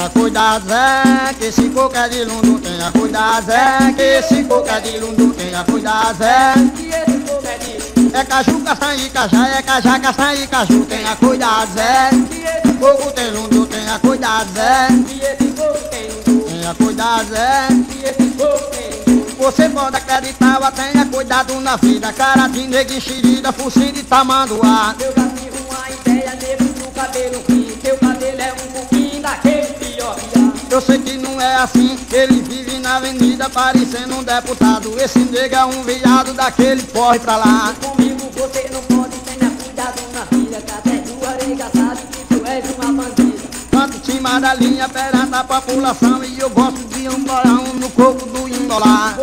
Tenha cuidado, Zé, que esse coco é de lundo. Tenha cuidado, Zé, que esse coco é de lundo. Tenha cuidado, Zé. É. É caju, castanha e cajá, é cajá, castanha e caju. Tenha cuidado, Zé. E esse Coco tem lundo, tenha cuidado, Zé. Tenha cuidado, Zé. Você pode acreditar, mas tenha cuidado na vida. Cara de negue enxerida, focinho de tamanduá. Eu já tive uma ideia, nego do cabelo Eu sei que não é assim, ele vive na avenida parecendo um deputado. Esse nega é um viado daquele corre pra lá. Comigo você não pode, tenha cuidado na vida. Que até tua nega sabe que tu és uma bandida. Quanto cima da linha perante a população e eu gosto de um bolão no coco do embolar.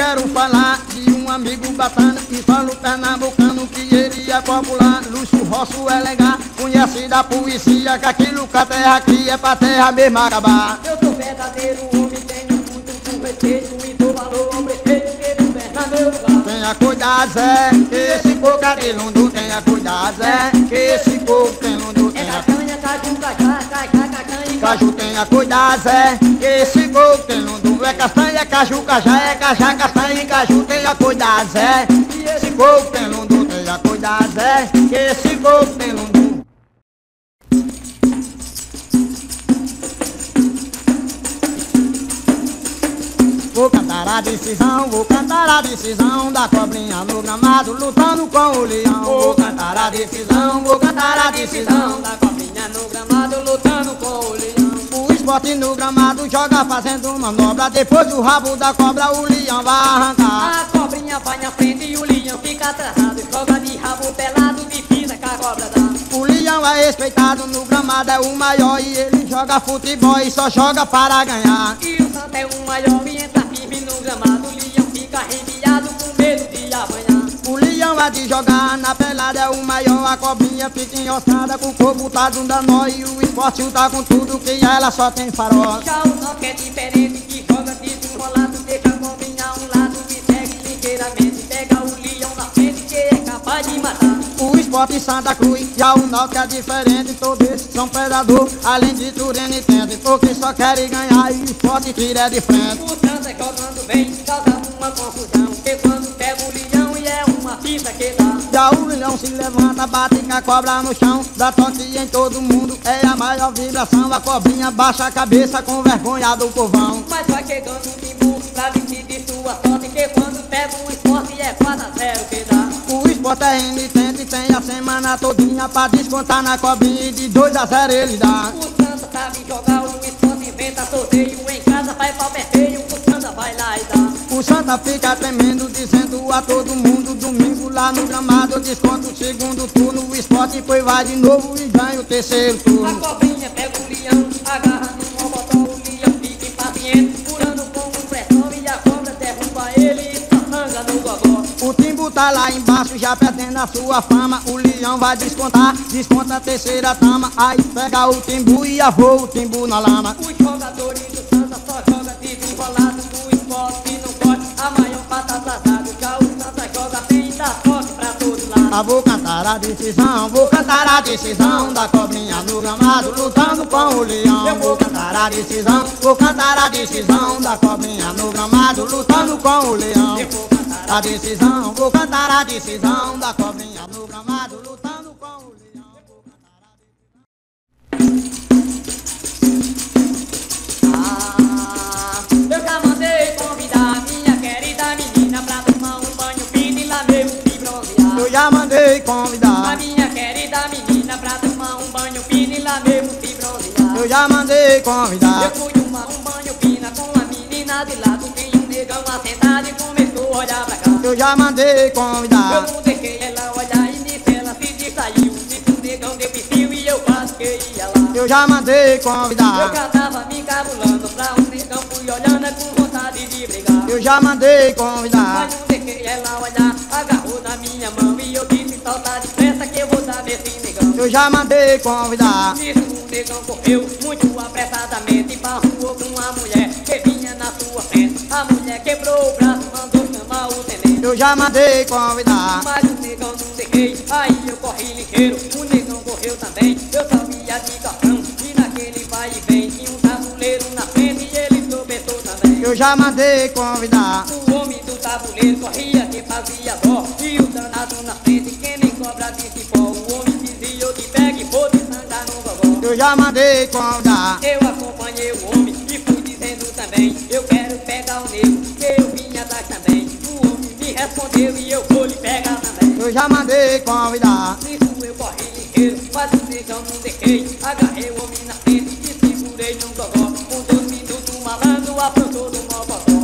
Quero falar de um amigo bacana que fala o pernambucano que ele é popular. Lúcio Rosso é legal, conhece da poesia que aquilo que a terra cria é pra terra mesmo acabar. Eu sou verdadeiro homem, tenho muito com respeito e dou valor ao prefeito que governa meu lugar. Tenha cuidado, Zé, que esse coco é de lundo. Tenha cuidado, Zé, que esse coco tem lundo. É cacanha, caju, cajá, cajá, cacanha e Caju tenha cuidado, Zé, que esse coco tem É castanha, é caju, cajá, é cajá, castanha e caju. Tenha cuidado, Zé, que esse coco tem lundo. Tenha cuidado, Zé, que esse coco tem lundo. Vou cantar a decisão, vou cantar a decisão da cobrinha no gramado, lutando com o leão. Vou cantar a decisão, vou cantar a decisão da cobrinha no gramado lutando esporte no gramado joga fazendo manobra. Depois do rabo da cobra, o leão vai arrancar. A cobrinha vai na frente e o leão fica atrasado. Joga de rabo pelado, divisa com a cobra dá. O leão é respeitado no gramado, é o maior. E ele joga futebol e só joga para ganhar. E o santo é o maior e entra firme no gramado. O leão fica arrepiado com medo de. O leão é de jogar na pelada, é o maior. A cobrinha fica enroscada com o corpo tá dando nó. E o esporte tá com tudo que ela só tem farol. Já o nó que é diferente, que joga desenrolado. Deixa a cobrinha a um lado que segue ligeiramente. Pega o leão na frente que é capaz de matar. O esporte Santa Cruz, já o norte é diferente. Todos esses são predador, além de tudo e tende. Porque só querem ganhar e o esporte tira de frente. O santo é jogando bem, causa uma confusão. Que quando pista que dá. Já o leão se levanta, bate com a cobra no chão. Dá toque em todo mundo, é a maior vibração. A cobrinha baixa a cabeça com vergonha do povão. Mas vai chegando um timbu pra vestir de sua sorte Que quando pega um esporte é 4 a 0 que dá. O esporte é renitente, tem a semana todinha Pra descontar na cobrinha e de 2 a 0 ele dá. O Santa sabe jogar, inventa sorteio Em casa vai pau o Santa vai lá e dá O Santa fica tremendo, dizendo a todo mundo Domingo lá no gramado, eu desconto o segundo turno O esporte depois vai de novo e ganha o terceiro A turno cobrinha pega o leão, agarra no mocotó O leão fica impaciente, furando com pressão E a cobra derruba ele e no gogó O timbu tá lá embaixo, já perdendo a sua fama. O leão vai descontar, desconta a terceira tama. Aí pega o timbu e avô o timbu na lama. Os jogadores do Santa só joga desenrolado O esporte não pode, a maior pata atrasado Já o Santa joga bem e dá toque pra todos lados Ah, vou cantar a decisão, vou cantar a decisão da cobrinha no gramado, lutando com o leão. Eu vou cantar a decisão, vou cantar a decisão da cobrinha no gramado, lutando com o leão. Eu vou cantar A decisão, vou cantar a decisão da cobrinha no gramado, convidar minha querida menina pra tomar um banho fino e lá mesmo se bronzear. Eu já mandei A convidar, minha querida menina pra tomar um banho fino e lá mesmo se bronzear. eu já mandei Eu convidar. fui tomar um banho fina com a menina de lado Tem um negão assentado e começou a olhar pra cá Eu já mandei Eu convidar. não deixei ela olhar e nisso ela se distraiu Disse o negão deu perfil e eu quase que ia lá Eu já mandei Eu convidar. já tava me cabulando pra um negão Fui olhando com de brigar Eu já mandei convidar. Mas não deixei ela olhar Agarrou na minha mão e eu disse solta depressa que eu vou dar nesse negão Eu já mandei convidar. Nisso o negão correu muito apressadamente pra rua com uma mulher que vinha na sua frente. A mulher quebrou o braço, mandou chamar o tenente. Eu já mandei convidar. Mas o negão não deixei, aí eu corri ligeiro. O negão correu também, eu só via de cartão. Eu já mandei convidar. O homem do tabuleiro corria que fazia dó. E o danado na frente, quem nem cobra de cipó. O homem dizia, eu te pego e vou te sangar no gogó. Eu já mandei convidar. Eu acompanhei o homem e fui dizendo também Eu quero pegar o negro, que eu vim atrás também O homem me respondeu e eu vou lhe pegar também Eu já mandei convidar. Nisso eu corri ligeiro, mas o negão não deixei Agarrei o homem na frente e segurei no gogó Com dois minutos malandro mocotó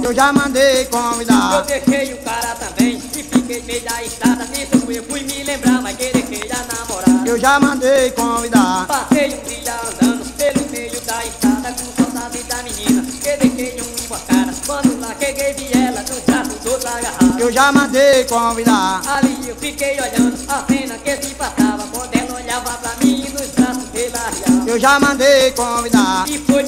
Eu já mandei Eu convidar. deixei o cara também e fiquei meio da estrada Nisso eu fui me lembrar, mas que deixei a namorada Eu já mandei convidar. Passei um dia andando pelo meio da estrada com saudade da menina que deixei uma emboscada. Quando lá cheguei vi ela no braço do outra agarrada. Eu já mandei convidar. Ali eu fiquei olhando a cena que se passava quando ela olhava pra mim nos braços dela. Eu já mandei convidar. E foi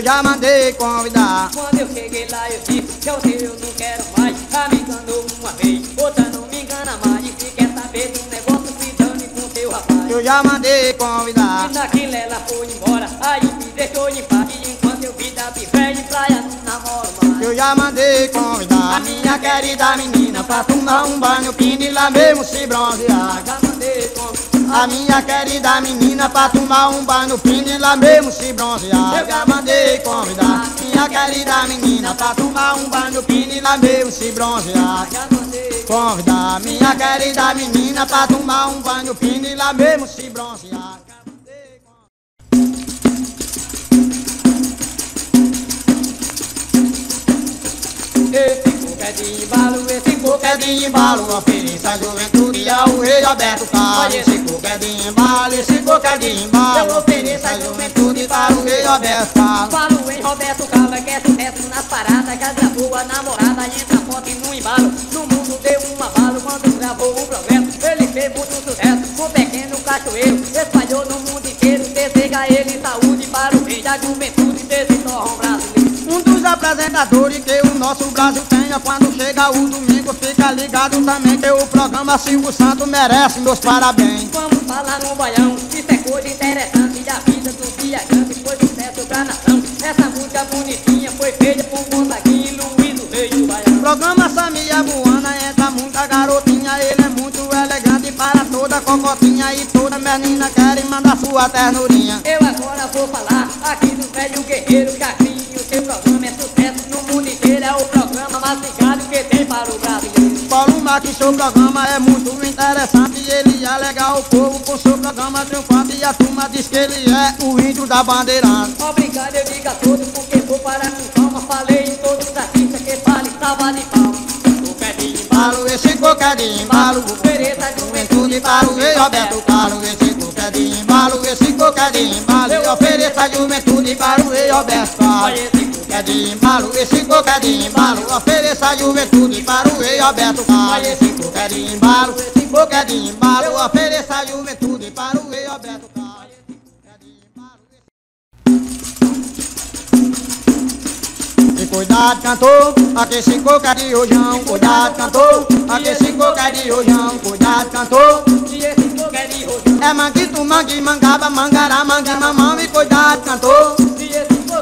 Eu já mandei convidar. Quando eu cheguei lá eu disse que eu sei eu não quero mais Já me enganou uma vez, outra não me engana mais E se quer saber do negócio se dane com teu rapaz Eu já mandei convidar. E naquilo ela foi embora, aí me deixou em paz E enquanto eu vi da pé de praia não namoro mais Eu já mandei convidar. A minha querida menina pra tomar um banho fino e lá mesmo se bronzear. Já mandei com A minha querida menina pra tomar um banho fino e lá mesmo se bronzear. Eu já mandei convidar. Minha querida menina pra tomar um banho fino e lá mesmo se bronzear. Já mandei Convidar minha querida menina pra tomar um banho fino e lá mesmo se bronzear. Esse coco é de embalo, esse coco É de embalo, ofereça a juventude ao rei Alberto Carlos. Esse coco é de embalo, esse coco é de embalo. Ofereça a juventude para o rei Alberto Carlos. Falo em Roberto Calva, que é sucesso nas paradas Que gravou a namorada, entra forte no embalo No mundo deu um abalo quando gravou o programa Ele fez muito sucesso, com pequeno cachoeiro Espalhou no mundo inteiro, deseja ele saúde Para o rei da juventude Apresentadores que o nosso Brasil tenha. Quando chega o domingo fica ligado também que o programa Silvio Santos merece meus parabéns. Vamos falar no baião, isso é coisa interessante. A vida dos viajantes foi sucesso pra nação. Essa música bonitinha foi feita por Gonzaguinha e Luiz o Rei do Baião. Programa Samia Buana entra muita garotinha, ele é muito elegante para toda cocotinha. E toda menina quer mandar sua ternurinha. Eu agora vou falar aqui do velho guerreiro Chacrinho Marques, seu programa é muito interessante ele alega o povo com seu programa triunfante e a turma diz que ele é o índio da bandeirante. Obrigado, eu digo a todos porque vou parar com calma Falei em todos os artistas que falem, salva de palma O pé de embalo, esse coco é de embalo, ofereça a juventude juventude para o rei Roberto Carlos. Esse coco é de embalo, esse coco é de embalo, e ofereça a juventude para o rei Roberto Carlos. É de embalo, esse coco é de embalo, ofereça a juventude para o rei Roberto Carlos. Esse coco é de embalo, esse coco é de embalo, ofereça a juventude para o rei. É embalo, E cuidado, cantor, aqui esse coco é de rojão. Cuidado, cantor, aqui esse coco é de rojão. Cuidado, cantor, E é é manguito, mangue, mangaba, mangará, mangue, mamão. E cuidado, cantor, E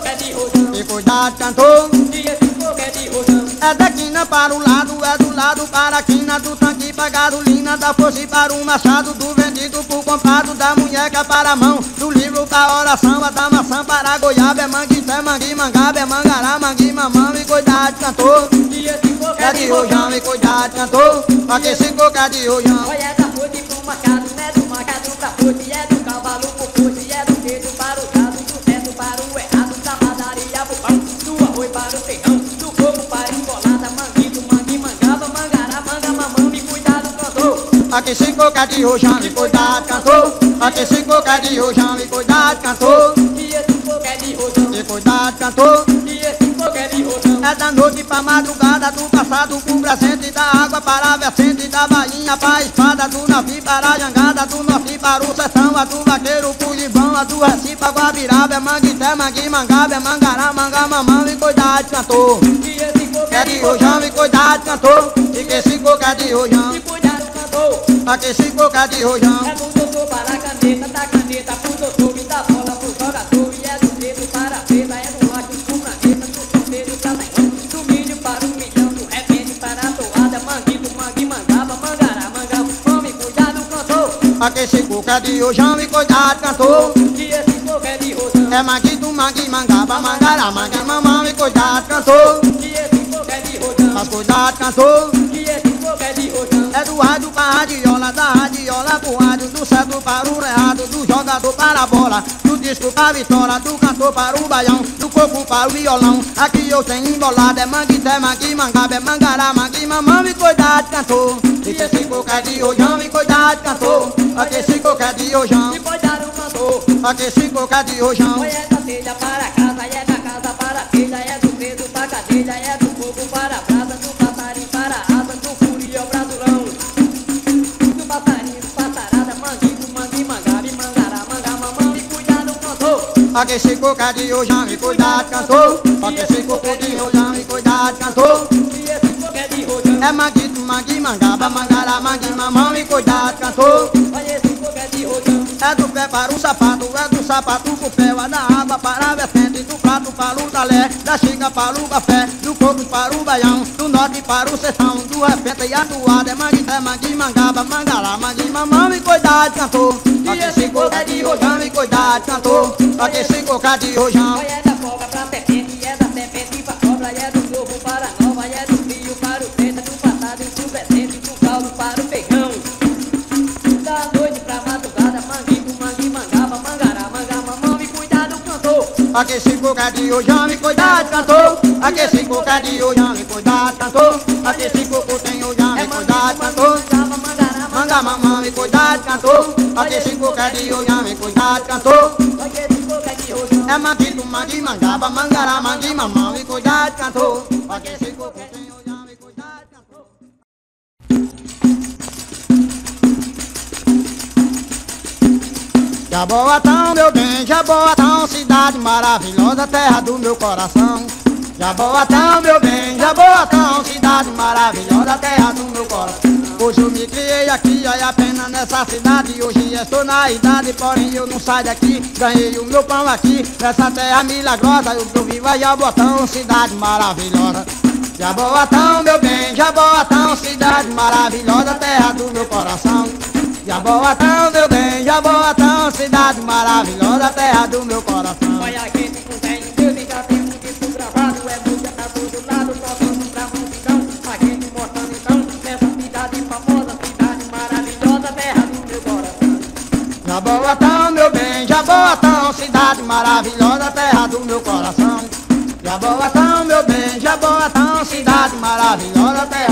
é de rojão e cuidado, cantor. E esse coco é de rojão É da quina para o lado, é do lado para a quina Do tanque para gasolina, da foice para o machado Do vendido por comprado, da munheca para a mão Do livro para oração, a da maçã para a goiaba É mangue, é mangue, mangaba, é mangará, mangue, mamão E cuidado, cantor, E esse coco é de rojão E cuidado, cantor, aqui esse coco é de rojão Olha da foice pro machado, não é do machado pra foice É do Arroz para o feijão, do fogo para embolada Manguito, mangue, mangaba, mangará, manga, mamão cuidado, cantor Aqui esse coco é de rojão E cuidado, cantor, aqui esse coco é de rojão E cuidado, cantor, E esse coco é de rojão. E cuidado, cantor E esse coco é de rojão. É da noite pra madrugada, do passado pro presente, da água para a vertente, da bainha pra espada, do navio para do Recife, Guabiraba, é Manguité, Mangui, Mangaba, é Mangará, Mangá, Mamão e cuidado, cantor. Que esse coco É de rojão e cuidado, cantor. E que esse coco é de rojão. Se cuidado, cantor. Aqui esse coco é de rojão. É do doutor para a caneta, da esse coco é de rojão e cuidado, cantor. Que esse coco é de rojão. É manguito, mangue, mangaba, mangará, mangue, mamão e cuidado, cantor. Que esse coco é de rojão. Mas cuidado, cantor. Que esse coco é de rojão. É do rádio pra radiola, da radiola pro rádio, do certo para o errado, do jogador para a bola, do disco para a vitória, do cantor para o baião, do coco para o violão. Aqui eu tenho embolado, é manguité, mangui, mangaba, é mangará, mangui, mamão e cuidado, cantor. E que esse coco é de rojão e cuidado, cantor. Aqui esse é de rojão, Se cuidado, cantor. aqui esse coco é de rojão. Olha essa telha para casa, é da casa para a telha, é do preso para cadeia, é do fogo para a brasa, do passarinho para a asa, do furião para durão. Do passarinho, passarada, manguito, mangue, mangabe, mangará, mangá, mamão, e cuidado, cantor. Aqui esse coco é de rojão e cuidado, cantor. Aqui esse é de rojão e cuidado, cantor. E é. É manguito, mangui, mangaba, mangará, mangue, mamão e cuidado, cantor. Sapato, é pro pé, é da água para a vertente, do prato para o talé, da xícara para o café, do coco para o baião, do norte para o sertão, do repente e atuado, é manguité, mangui, mangaba, mangará, mangui, mamão e cuidado, cantor. Aqui esse coco é de rojão e cuidado, cantor. Aqui esse coco é de rojão. Cantor. Aqui esse coco é de rojão e cuidado, cantor. Aqui esse coco é de rojão e cuidado, cantor. Aqui esse coco tem rojão É e manguito, cuidado, mangará, Manga, mamão e cuidado, cantor. Aqui esse coco é de rojão e cuidado, coco é manguito, mangue, mangaba, mangará, mangue, mamão e cuidado, cantor. Jaboatão, meu bem, Jaboatão, cidade maravilhosa, terra do meu coração. Jaboatão, meu bem, Jaboatão, cidade maravilhosa, terra do meu coração. Hoje eu me criei aqui, olha a pena nessa cidade. Hoje estou na idade, porém eu não saio daqui. Ganhei o meu pão aqui, nessa terra milagrosa. Eu tô aí, Jaboatão, cidade maravilhosa. Jaboatão, meu bem, Jaboatão, cidade maravilhosa, terra do meu coração. Jaboatão, meu bem, Jaboatão, cidade maravilhosa, terra do meu coração. Olha a gente com fé em Deus e já tem um disco gravado, é música pra todo lado, tocando pra multidão. A gente mostrando então, nessa cidade famosa, cidade maravilhosa, terra do meu coração. Jaboatão, meu bem, Jaboatão, cidade maravilhosa, terra do meu coração. Jaboatão, meu bem, Jaboatão, cidade maravilhosa, terra do.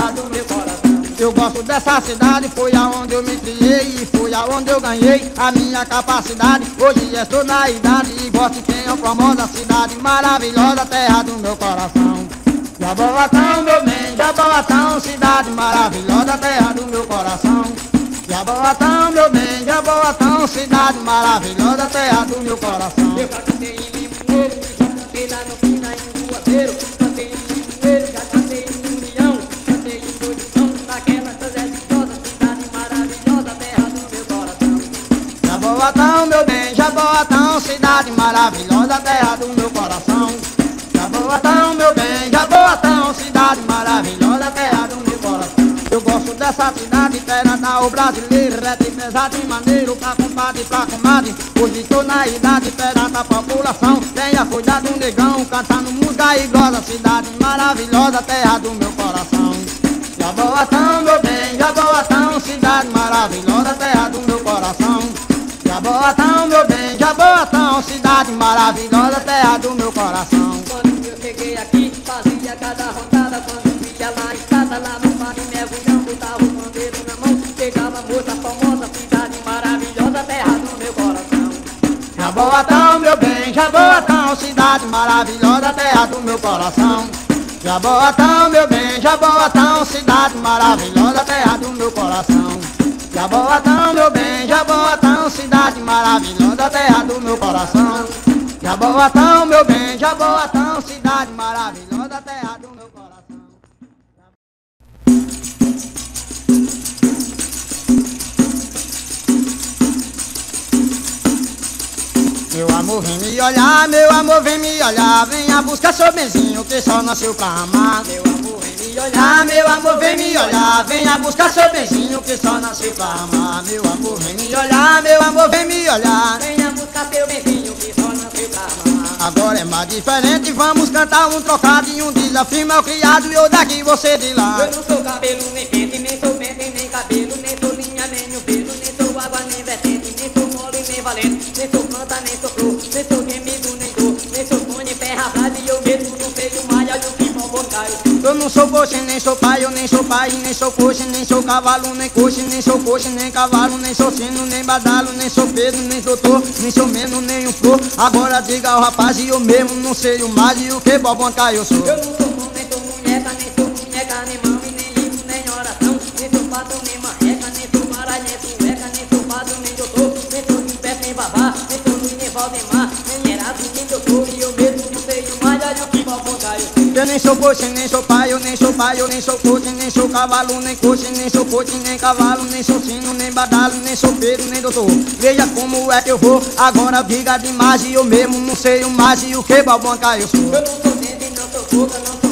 Gosto dessa cidade, foi aonde eu me criei e foi aonde eu ganhei a minha capacidade. Hoje estou na idade e gosto quem é famosa cidade maravilhosa, terra do meu coração. Jaboatão, meu bem, Jaboatão, cidade maravilhosa, terra do meu coração. Jaboatão, meu bem, Jaboatão, cidade maravilhosa, terra do meu coração. Eu cantei em Limoeiro, lá no Jaboatão, meu bem, Jaboatão, cidade maravilhosa, terra do meu coração. Jaboatão, meu bem, Jaboatão, cidade maravilhosa, terra do meu coração. Eu gosto dessa cidade, terra da o brasileiro, é de pesado e maneiro, pra compadre, pra comadre. Hoje tô na idade, perante a população. Tenha cuidado, negão, cantando música e goza, cidade maravilhosa, terra do meu coração. Jaboatão, meu bem, Jaboatão, cidade maravilhosa, terra do meu coração. Jaboatão, meu bem, Jaboatão, cidade maravilhosa, terra do meu coração. Quando eu cheguei aqui, fazia cada rodada Quando via lá em casa, lá no mar e mergulhão Botava o bandeiro na mão, pegava a moça famosa Cidade maravilhosa, terra do meu coração Jaboatão, meu bem, Jaboatão, cidade maravilhosa, terra do meu coração. Jaboatão, meu bem, Jaboatão, cidade maravilhosa, terra do meu coração. Jaboatão, meu bem, maravilhosa, terra do meu coração. Jaboatão, meu bem, Jaboatão, cidade maravilhosa, terra do meu coração. Meu amor vem me olhar, meu amor vem me olhar, venha buscar seu benzinho que só nasceu pra amar. Meu amor vem me olhar, meu amor vem me olhar, venha buscar seu benzinho que só nasceu pra amar. Meu amor vem me olhar, meu amor vem me olhar, Venha buscar seu beijinho que só nasceu pra amar. Agora é mais diferente, vamos cantar um trocado e um desafio mal criado e eu daqui você de lá. Eu não sou cabelo, nem pente, nem sou pente, nem cabelo, nem sou linha, nem o pelo, nem sou água, nem vertente, nem sou mole, nem valente, nem sou planta, nem sou flor, nem sou gemido, nem dor, nem sou cone, ferra, brasa e eu mesmo não sei o malha, e o que bom caio. Eu não sou coxa, nem sou pai, eu nem sou pai, nem sou coxa, nem sou cavalo, nem coxa, nem sou coxa, nem cavalo, nem sou sino, nem badalo, nem sou Pedro, nem doutor, nem sou menos, nem um flor. Agora diga ao rapaz, e eu mesmo não sei o mais e o que bobão eu sou. Eu não sou mão, nem sou munheca, nem sou munheca, nem mão, e nem livro, nem oração, nem sou pato, nem marreca, nem sou baralho, nem sueca, nem sou padre, nem doutor, nem sou limpete, nem babá, nem sou Luiz, nem Valdemar, nem Gerardo, nem doutor, e eu mesmo não sei o mais, olha o que bom caio. Eu nem sou coxa, nem sou pai, eu nem sou pai, eu nem sou coxa, nem sou cavalo, nem coxa, nem sou coxa, nem cavalo, nem sou sino, nem badalo, nem sou Pedro, nem doutor. Veja como é que eu vou, agora briga demais e eu mesmo não sei o e o que bobão eu sou. Eu não sou dente, não sou boca, não sou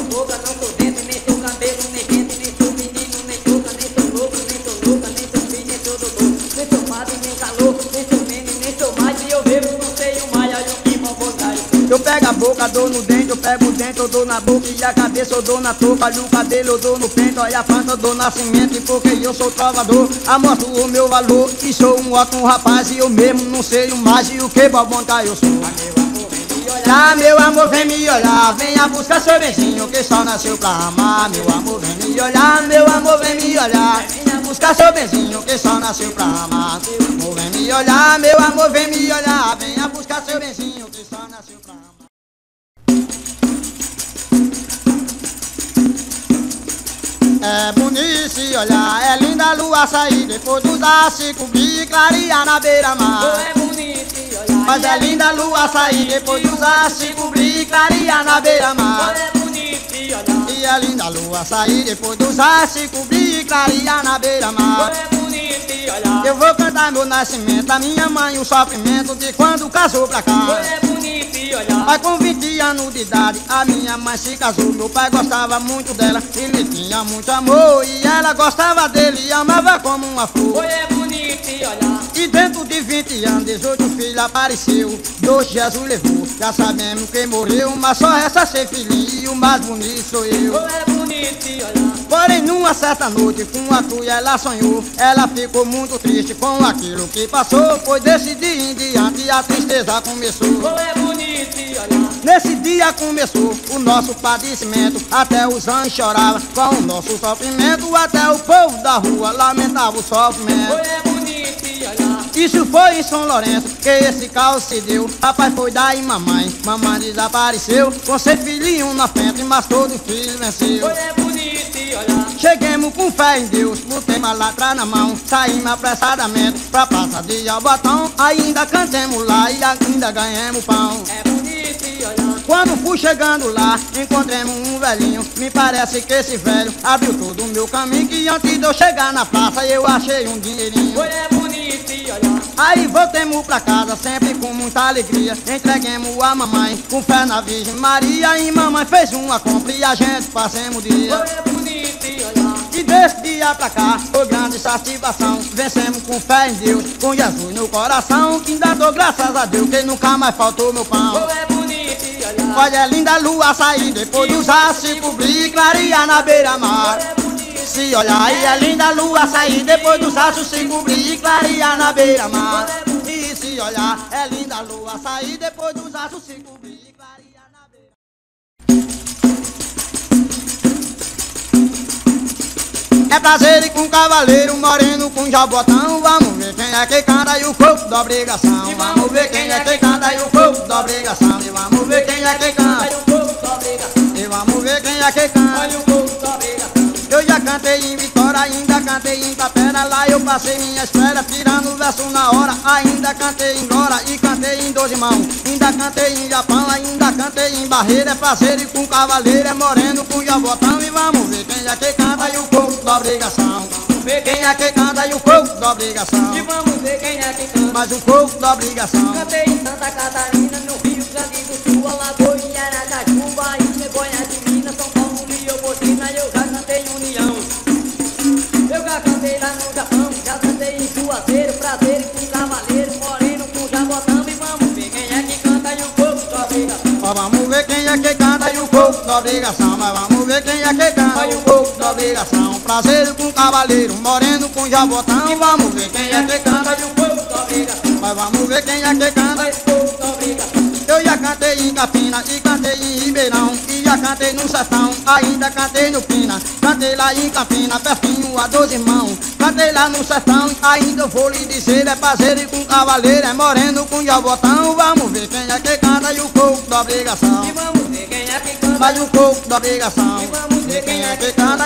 pego a boca, dou no dente, eu pego o dente, eu dou na boca e a cabeça eu dou na touca, olha o cabelo eu dou no pente, olha a planta eu dou nascimento e porque eu sou trovador, amostro o meu valor e sou um ótimo rapaz e eu mesmo não sei o mais e o que bobão eu sou. Ah, meu amor, vem me olhar, venha buscar seu beijinho que só nasceu pra amar. Meu amor, vem me olhar, meu amor, vem me olhar, venha buscar seu beijinho que só nasceu pra amar. Meu amor, vem me olhar, meu amor, vem me olhar, venha buscar seu beijinho que só nasceu pra amar. É bonito se olhar, é linda a lua sair depois do se cobrir e clarear na Oh, beira-mar. é bonito olhar, Mas é linda a lua sair depois dos ar se cobrir e clarear na Oh, beira-mar. é bonito e olhar, E é linda a lua sair depois dos ar se cobrir e clarear na Oh, beira-mar. é bonito olhar, Eu vou cantar meu nascimento, a minha mãe, o sofrimento de quando casou pra Oh, cá. é bonito e olhar, Mas com 20 anos de idade, a minha mãe se casou. Meu pai gostava muito dela, ele tinha muito amor. E ela gostava dele e amava como uma flor. é bonito e olhar, E dentro de 20 anos, 18 filhos apareceu. Dois Jesus levou, já sabemos quem morreu. Mas só resta ser filhinho o mais bonito sou eu. é bonito e olhar, Porém, numa certa noite, com a cruz ela sonhou. Ela ficou muito triste com aquilo que passou. Pois desse dia em diante a tristeza começou. Oh, é bonito e Nesse dia começou o nosso padecimento. Até os anjos choravam com o nosso sofrimento. Até o povo da rua lamentava o Oh, sofrimento. é e Isso foi em São Lourenço que esse caos se deu. Papai foi dar em mamãe, mamãe desapareceu. Com seu filhinho na frente, mas todo filho venceu. Cheguemos com fé em Deus, botemos a latra na mão, saímos apressadamente pra praça de Albatão. Ainda cantemos lá e ainda ganhamos pão. é bonito e olhar, Quando fui chegando lá, encontremos um velhinho. Me parece que esse velho abriu todo o meu caminho. Que antes de eu chegar na praça, eu achei um dinheirinho. Oh, é bonito e olhar, Aí voltemos pra casa, sempre com muita alegria. Entreguemos a mamãe, com fé na Virgem Maria. E mamãe fez uma compra e a gente passemos o dia. é bonito e desse dia pra cá, foi grande satisfação. Vencemos com fé em Deus, com Jesus no coração. Que ainda dou graças a Deus, que nunca mais faltou meu Oh, pão. é bonito olhar, Olha a linda lua sair depois dos ar se cobrir clarear na beira-mar. é bonito, Se olhar e a linda lua sair depois dos astros se cobrir e clarear na beira-mar. E se olhar, é linda lua sair depois dos astros se cobrir É prazer ir com cavaleiro moreno com jabotão. Vamos ver quem é que canta e o corpo da obrigação. Vamos ver quem é que canta e o corpo da obrigação. E vamos ver quem é que canta. olha o povo da obrigação, E vamos ver quem é que canta. olha o povo da obrigação, Eu já cantei em Vitória, ainda cantei em Tapera, lá eu passei minha espera, tirando o verso na hora. Ainda cantei em glória e cantei em doze mãos. Ainda cantei em Japão, ainda cantei em barreira. É parceiro e com cavaleiro, é moreno com jabotão. E vamos ver quem é que canta e o corpo da obrigação. Vamos ver Quem é que canta e o corpo da obrigação. E vamos ver quem é que canta. Mas o corpo da obrigação. Cantei em Santa Catarina, no Rio Grande do Sul, Alagoas, Aracaju, Bahia, Goiás de Minas, São Paulo, Leopoldina, eu já cantei União. Eu já cantei lá no Japão, já cantei em Juazeiro, Prazer com Cavaleiro, Moreno com Jabotão. E vamos ver quem é que canta e o povo da obrigação. Mas vamos ver quem é que canta e o corpo da obrigação. Mas vamos ver quem é que canta e o da obrigação. Prazer com cavaleiro, moreno com jabotão. Vamos ver quem é que canta e o povo da obrigação. Mas vamos ver quem é que canta. Mas o povo da obrigação. Eu já cantei em Capina e cantei em Ribeirão E já cantei no Sertão, ainda cantei no Pina Cantei lá em Campina, pertinho a dois irmãos Cantei lá no Sertão, ainda eu vou lhe dizer É parceiro e com cavaleiro, é moreno com jabotão Vamos ver quem é que canta e o corpo da obrigação E vamos ver quem é que canta. Vai o corpo da obrigação E vamos ver Quem é que canta e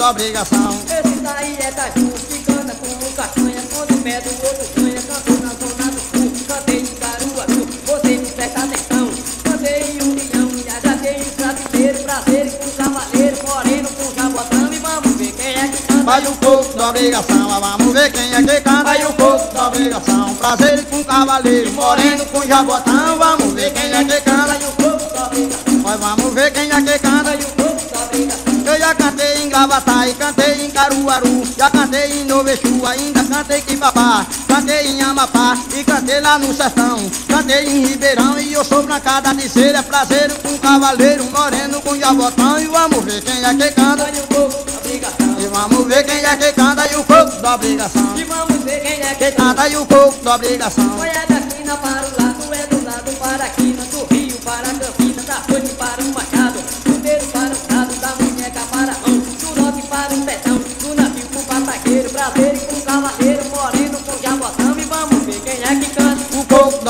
da obrigação. Esse daí é caju, que canta com um castanha Quando o pé do outro ganha, cantou na zona do sul. Cantei em Caruaru, você me presta atenção. Cantei em União, e agradei em Brasileiro Prazer com cavaleiro, moreno com jabotão E vamos ver quem é que canta. Vai o corpo da obrigação, vamos ver quem é que canta. E o corpo da obrigação. Prazer com cavaleiro, moreno com jabotão, vamos ver quem é que canta. E o povo da obrigação. Vamos ver quem é que canta e cantei em Caruaru Já cantei em Novexu, ainda cantei em Quibabá Cantei em Amapá e cantei lá no Sertão Cantei em Ribeirão e eu sou brancada de ser É prazer com cavaleiro, moreno com jabotão E vamos ver quem é que canta. Olha o povo da obrigação E vamos ver quem é que canta e o corpo da obrigação. E vamos ver quem é que canta e o corpo da obrigação. Olha para o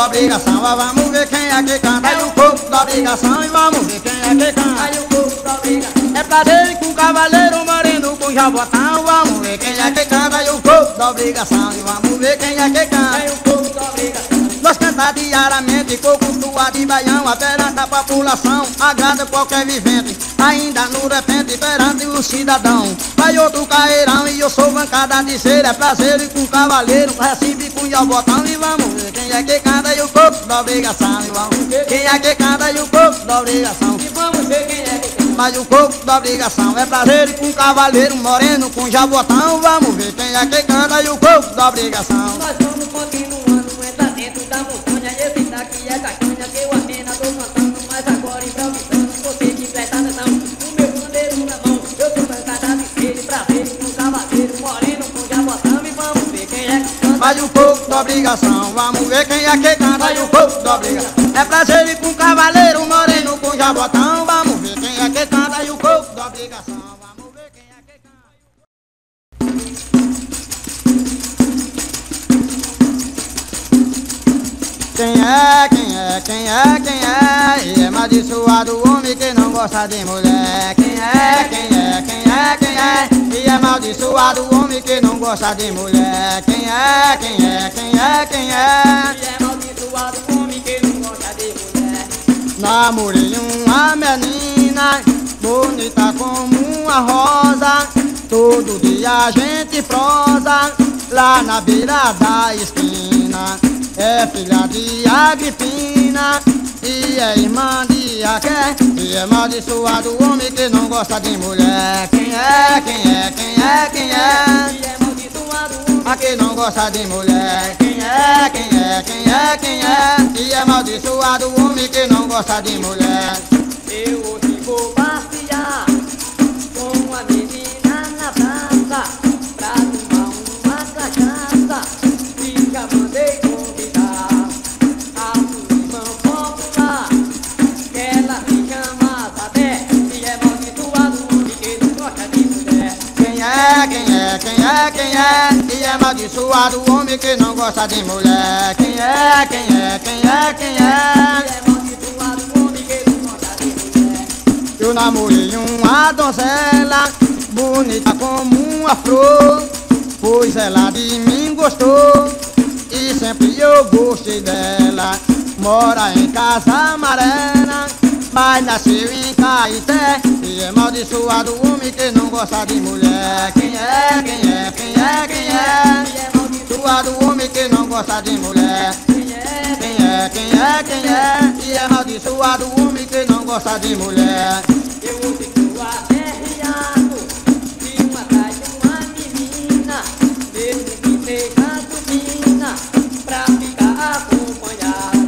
da obrigação, ah, vamos ver quem é que canta. E o corpo da obrigação, e vamos ver quem é que canta. Aí o povo da obrigação, É prazer com cavaleiro moreno com jabotão Vamos ver quem é que canta. E o corpo da obrigação E vamos ver quem é que aí canta o povo da obrigação, Nós cantamos diariamente com cultura de baião A perante a população, agrada qualquer vivente Ainda no repente perante o cidadão Vai outro caeirão e eu sou bancada de ser É prazer com cavaleiro, recibe com jabotão E vamos ver quem é que canta e o corpo da obrigação E vamos ver quem é que canta e o corpo da obrigação e vamos ver quem é que canta. mas o corpo da obrigação é prazer com cavaleiro moreno com jabotão. Vamos ver quem é que canta e o corpo da obrigação. Mas o corpo da obrigação, vamos ver quem é que canta e o corpo da obrigação. É prazer com cavaleiro moreno com jabotão. Vamos Quem é, quem é, quem é, quem é? E é amaldiçoado o homem que não gosta de mulher. Quem é, quem é, quem é, quem é? E é amaldiçoado o homem que não gosta de mulher. Quem é, quem é, quem é, quem é? E é amaldiçoado o homem que não gosta de mulher. Namorei uma menina bonita como uma rosa. Todo dia a gente prosa lá na beira da esquina. É filha de Agripina e é irmã de Aké. E é amaldiçoado o homem que não gosta de mulher. Quem é, quem é, quem é, quem é? E é amaldiçoado o homem A que não gosta de mulher Quem é, quem é, quem é, quem é E é amaldiçoado o homem que não gosta de mulher Eu hoje vou passear com uma menina na praça pra tomar uma cachaça e já mandei é, quem é, quem é, quem é? E é amaldiçoado o homem que não gosta de mulher. Quem é, quem é, quem é, quem E é é amaldiçoado o homem que não gosta de mulher. Eu namorei uma donzela Bonita como uma flor. Pois ela de mim gostou E sempre eu gostei dela. Mora em casa amarela Mas nasceu em Caeté E é amaldiçoado o homem que não gosta de mulher. Quem é, quem é, quem é, quem é? Amaldiçoado o homem que não gosta de mulher. Quem é, quem é, quem é, quem é? E é amaldiçoado o homem que não gosta de mulher. Eu que seja menina Pra ficar acompanhado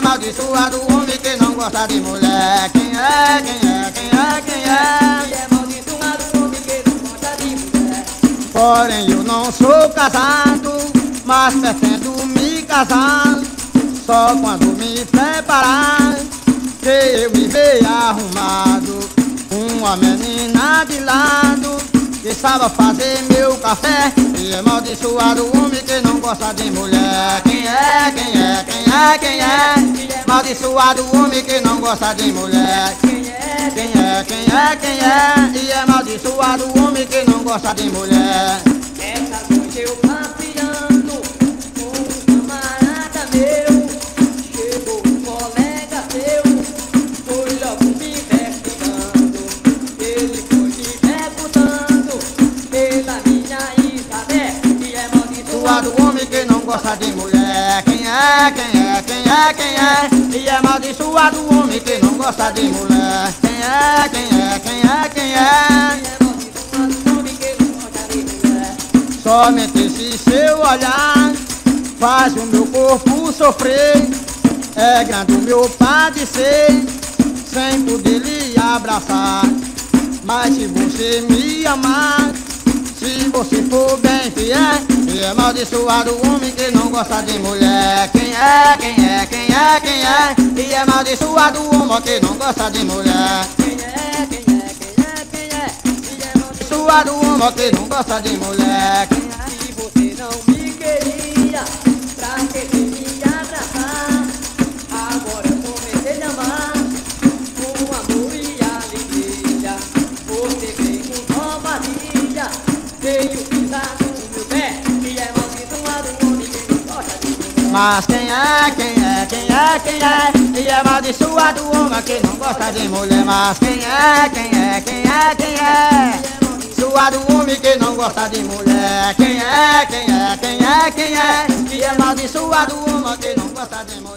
amaldiçoado o homem que não gosta de mulher. Quem é, quem é, quem é, quem é? E é amaldiçoado o homem que não gosta de mulher. Porém eu não sou casado Mas pretendo me casar. Só quando me preparar Que eu me vejo arrumado. Uma menina de lado Que sabe fazer meu café. E é amaldiçoado o homem que não gosta de mulher. Quem é, quem é, quem é, quem é Amaldiçoado homem que não gosta de mulher Quem é, quem é, quem é, quem é? E é amaldiçoado homem que não gosta de mulher. Essa noite eu passeando amaldiçoado o homem que não gosta de mulher. Quem é, quem é, quem é, quem é? Somente esse seu olhar faz o meu corpo sofrer. É grande o meu padecer, sem poder lhe abraçar. Mas se você me amar, se você for bem fiel, e é amaldiçoado o homem que não gosta de mulher. Quem é, quem é, quem é, quem é? E é amaldiçoado o homem que não gosta de mulher. Quem é, quem é, quem é, quem é E é amaldiçoado o homem que não gosta de mulher. Quem é? Você não me Mas quem é, quem é, quem é, quem é? E é amaldiçoado o homem que não gosta de mulher. Mas quem é, quem é, quem é, quem é? Suado homem que não gosta de mulher. Quem é, quem é, quem é, quem é? E é amaldiçoado o homem que não gosta de mulher.